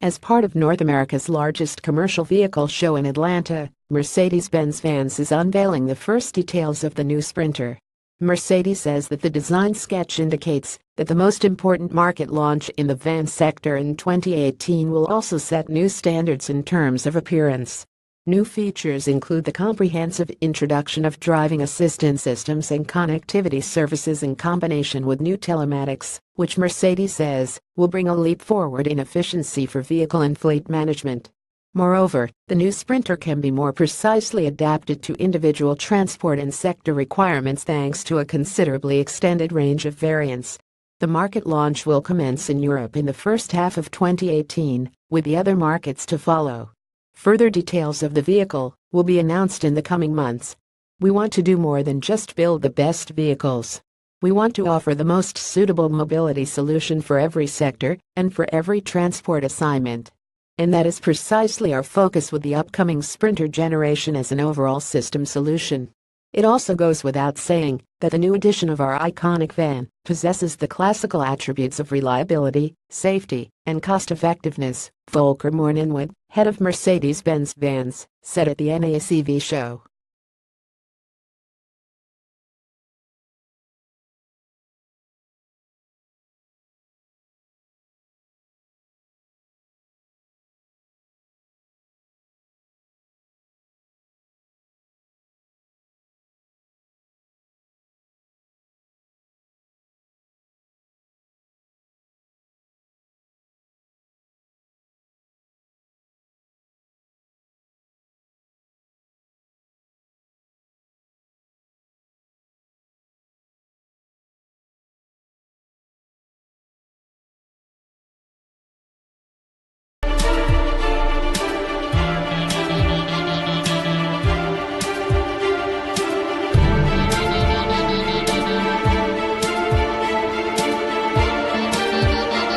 As part of North America's largest commercial vehicle show in Atlanta, Mercedes-Benz Vans is unveiling the first details of the new Sprinter. Mercedes says that the design sketch indicates that the most important market launch in the van sector in 2018 will also set new standards in terms of appearance. New features include the comprehensive introduction of driving assistance systems and connectivity services in combination with new telematics, which Mercedes says will bring a leap forward in efficiency for vehicle and fleet management. Moreover, the new Sprinter can be more precisely adapted to individual transport and sector requirements thanks to a considerably extended range of variants. The market launch will commence in Europe in the first half of 2018, with the other markets to follow. Further details of the vehicle will be announced in the coming months. We want to do more than just build the best vehicles. We want to offer the most suitable mobility solution for every sector and for every transport assignment. And that is precisely our focus with the upcoming Sprinter generation as an overall system solution. It also goes without saying that the new edition of our iconic van possesses the classical attributes of reliability, safety, and cost effectiveness, Volker Mornhinweg, head of Mercedes-Benz Vans, said at the NACV show.